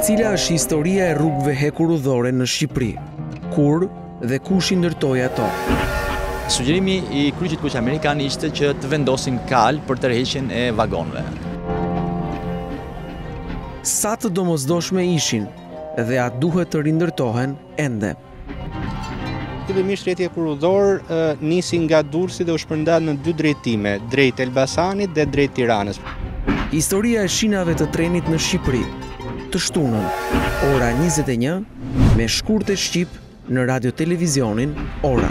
Cila është historia e rrugëve hekurudhore në Shqipëri? Kur dhe kush i ndërtoi ato? Sugjerimi i Kryqit Kuq Amerikan ishte që të vendosin kal për tërheqjen e vagonëve. Sa të domosdoshme ishin dhe a duhet të rindërtohen ende? Fillimisht rrjeti hekurudhor nisi nga Durrësi dhe u shpërnda në dy drejtime, drejt Elbasanit dhe drejt Tiranës. Historia e shinave të trenit në Shqipëri. Të shtunën, ora 21, me Shkurt e Shqip në Radio Televizionin Ora.